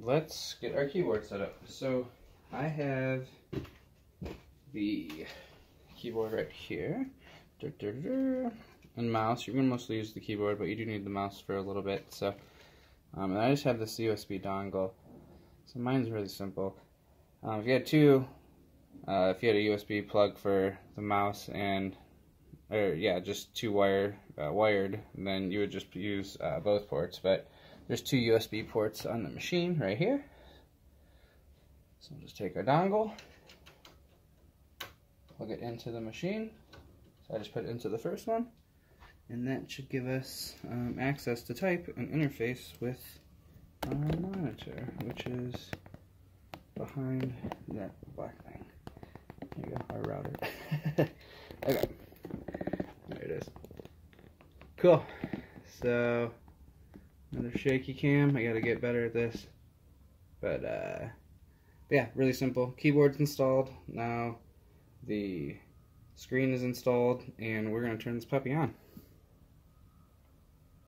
let's get our keyboard set up. So I have the keyboard right here. And mouse. You're going to mostly use the keyboard, but you do need the mouse for a little bit. So, um, and I just have this USB dongle. So mine's really simple. Um, if you had two, uh, if you had a USB plug for the mouse and, or yeah, just two wire uh, wired, then you would just use uh, both ports. But there's two USB ports on the machine right here. So we'll just take our dongle, plug it into the machine. So I just put it into the first one, and that should give us um, access to type an interface with our monitor, which is behind that black thing. There you go, our router. okay, there it is. Cool. So another shaky cam. I gotta get better at this, but uh, yeah, really simple. Keyboard's installed now. The screen is installed, and we're gonna turn this puppy on.